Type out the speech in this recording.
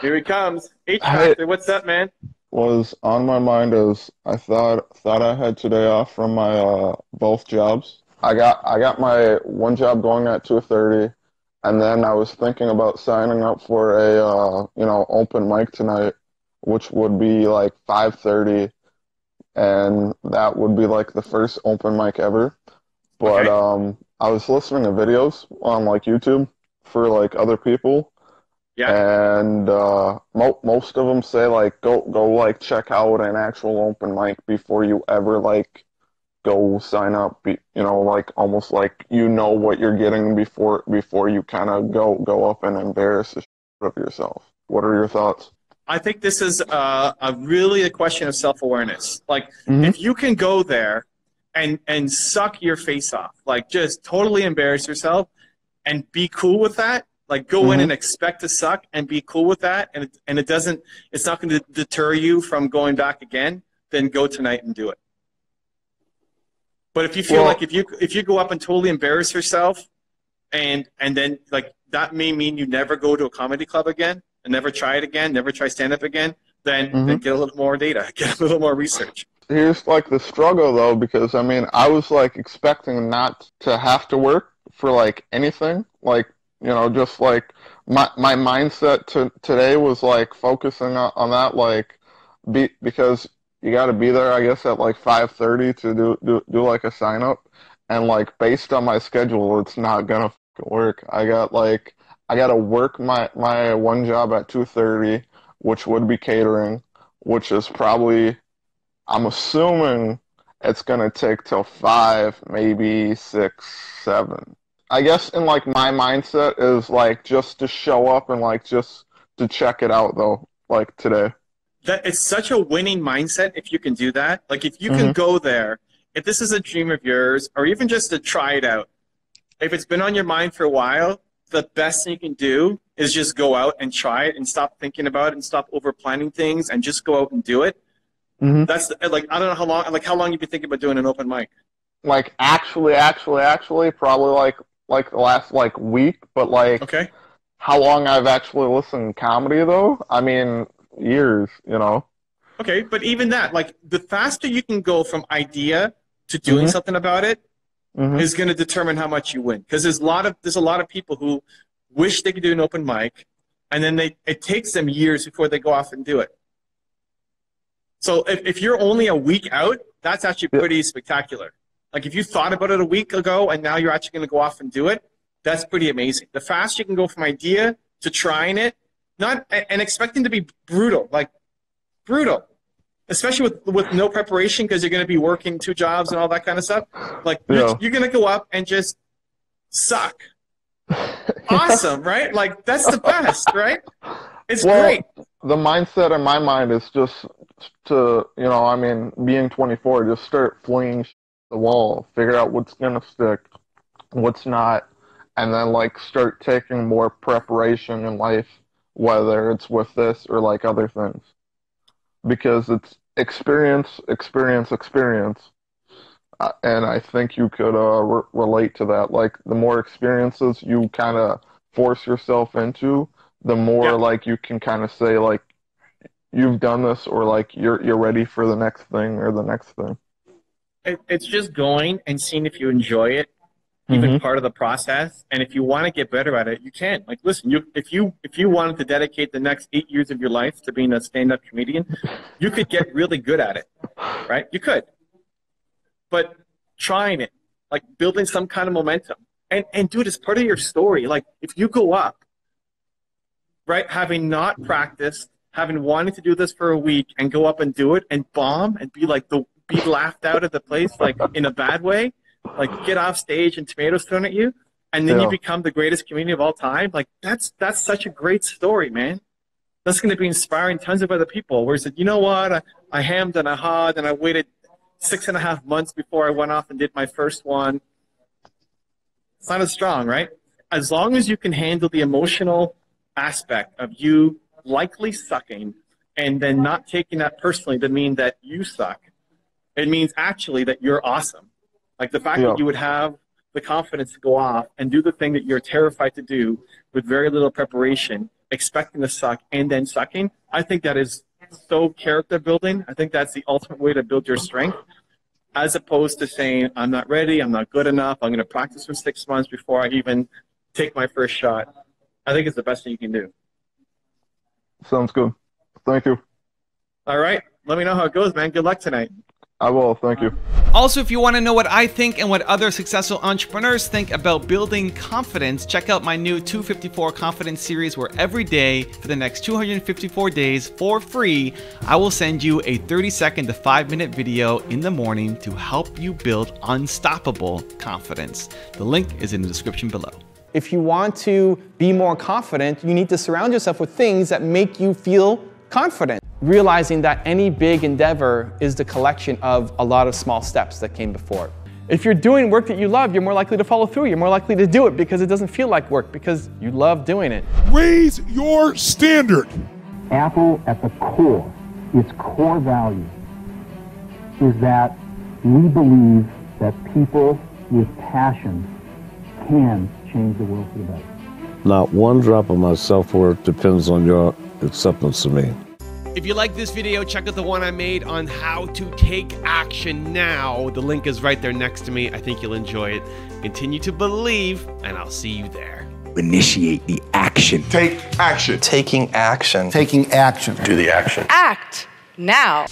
Here he comes. H Factor, what's up, man? Was on my mind as I thought thought I had today off from my uh, both jobs. I got I got my one job going at two thirty, and then I was thinking about signing up for a uh, you know open mic tonight, which would be like five thirty, and that would be like the first open mic ever. But Okay. um, I was listening to videos on like YouTube for like other people, Yeah. and uh, mo- most of them say like go go like check out an actual open mic before you ever like go sign up. Be, you know, like almost like you know what you're getting before before you kind of go go up and embarrass the shit of yourself. What are your thoughts? I think this is uh, a really a question of self awareness. Like, Mhm. if you can go there and and suck your face off, like just totally embarrass yourself, and be cool with that. Like, go in Mhm. and expect to suck and be cool with that, and it, and it doesn't. It's not going to deter you from going back again. Then go tonight and do it. But if you feel Well- like if you if you go up and totally embarrass yourself, and and then like that may mean you never go to a comedy club again and never try it again, never try stand up again, then, Mhm. then get a little more data, get a little more research. Here's like the struggle though, because I mean, I was like expecting not to have to work for like anything. Like, you know, just like my my mindset to today was like focusing on, on that, like, be because you got to be there, I guess, at like 5:30 to do, do do like a sign up, and like based on my schedule, it's not gonna work. I got like I got to work my my one job at 2:30, which would be catering, which is probably I'm assuming it's gonna take till five, maybe six, seven. I guess in like my mindset is like just to show up and like just to check it out though, like today. That it's such a winning mindset if you can do that. Like if you can Mhm. go there, if this is a dream of yours, or even just to try it out, if it's been on your mind for a while, the best thing you can do is just go out and try it and stop thinking about it and stop over planning things and just go out and do it. Mhm. That's the, like I don't know how long like how long you've been thinking about doing an open mic. Like actually, actually, actually, probably like like the last like week, but like Okay. how long I've actually listened to comedy though? I mean, years, you know. Okay, but even that, like the faster you can go from idea to doing Mhm. something about it Mhm. is going to determine how much you win. Because there's a lot of there's a lot of people who wish they could do an open mic, and then they it takes them years before they go off and do it. So if, if you're only a week out, that's actually Yeah. pretty spectacular. Like if you thought about it a week ago and now you're actually going to go off and do it, that's pretty amazing. The faster you can go from idea to trying it, not and expecting to be brutal, like brutal, especially with with no preparation because you're going to be working two jobs and all that kind of stuff. Like Yeah. you're, you're going to go up and just suck. Awesome, right? Like that's the best, right? It's Well, great. the mindset in my mind is just to, you know, I mean, being 24, just start flinging the wall, figure out what's gonna stick, what's not, and then like start taking more preparation in life, whether it's with this or like other things, because it's experience, experience, experience. Uh, and I think you could uh, re- relate to that. Like the more experiences you kind of force yourself into, the more Yeah. like you can kind of say like you've done this or like you're you're ready for the next thing or the next thing. It, it's just going and seeing if you enjoy it, even mm-hmm. part of the process. And if you want to get better at it, you can. Like, listen, you if you if you wanted to dedicate the next eight years of your life to being a stand-up comedian, you could get really good at it, right? You could. But trying it, like building some kind of momentum, and and do it as part of your story. Like, if you go up, right, having not practiced, having wanted to do this for a week, and go up and do it and bomb and be like the be laughed out of the place, like in a bad way like get off stage and tomatoes thrown at you, and then Yeah. you become the greatest comedian of all time. Like that's that's such a great story, man. That's going to be inspiring tons of other people. Where he said, you know what, I, I hammed and I hawed and I waited six and a half months before I went off and did my first one. It's not as strong, right? As long as you can handle the emotional aspect of you likely sucking and then not taking that personally to mean that you suck, it means actually that you're awesome. Like the fact Yeah. that you would have the confidence to go off and do the thing that you're terrified to do with very little preparation expecting to suck and then sucking, I think that is so character building. I think that's the ultimate way to build your strength, as opposed to saying, I'm not ready, I'm not good enough, I'm going to practice for six months before I even take my first shot. I think it's the best thing you can do. Sounds good. Thank you. All right. Let me know how it goes, man. Good luck tonight. I will. Thank you. Also, if you want to know what I think and what other successful entrepreneurs think about building confidence, check out my new 254 Confidence series where every day for the next 254 days for free, I will send you a 30 second to 5 minute video in the morning to help you build unstoppable confidence. The link is in the description below. If you want to be more confident, you need to surround yourself with things that make you feel confident. Realizing that any big endeavor is the collection of a lot of small steps that came before. If you're doing work that you love, you're more likely to follow through. You're more likely to do it because it doesn't feel like work, because you love doing it. Raise your standard. Apple, at the core, its core value is that we believe that people with passion can change the world for the better. Not one drop of my self worth depends on your acceptance of me. If you like this video, check out the one I made on how to take action now. The link is right there next to me. I think you'll enjoy it. Continue to believe, and I'll see you there. Initiate the action. Take action. Taking action. Taking action. Do the action. Act now.